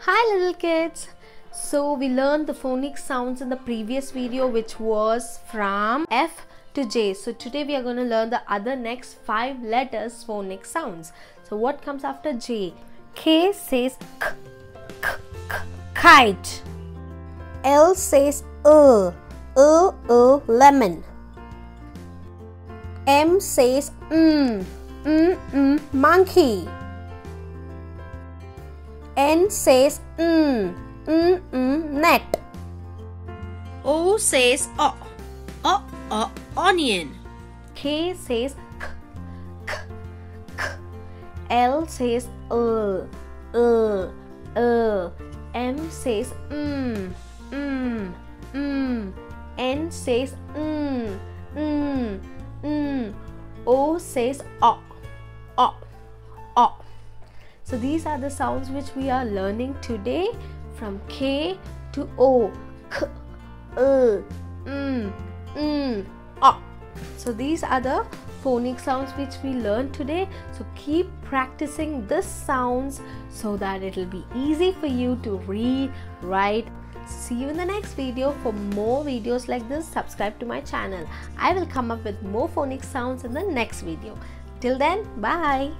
Hi little kids! So we learned the phonic sounds in the previous video which was from F to J. So today we are going to learn the other next five letters phonic sounds. So what comes after J? K says k, k, k kite. L says uh, uh, uh, lemon. M says mm, mm, mm, monkey. N says mm, mm, mm, net. O says o, o, o, onion. K says k, k, k. L says uh, uh, uh. M says mm, mm, mm. N says mm, mm, mm. O says o. So these are the sounds which we are learning today from K to O. K, uh, mm, mm, o. So these are the phonic sounds which we learned today. So keep practicing these sounds so that it will be easy for you to read, write. See you in the next video. For more videos like this, subscribe to my channel. I will come up with more phonic sounds in the next video. Till then, bye.